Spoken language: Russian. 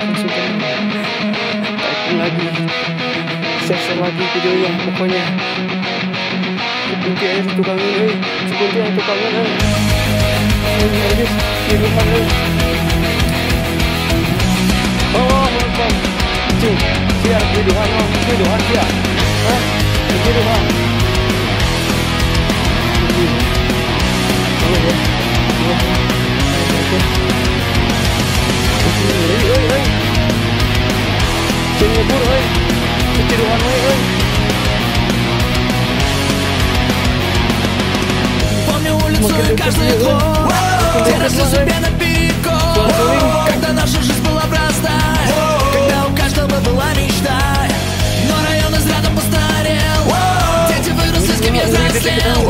masukkan lagi share lagi video yang pokoknya seperti aja itu kalian, ini seperti yang kalian, ini. Ini aja di rumah ini. Oh oh, oh, oh. Phút ơi hoàn ơi ơi Помню улицу и каждый Где росли себе на перекор Когда наша жизнь была простая Когда у каждого была мечта. Но район из ряда постарел. Дети выросли, с кем я взрослел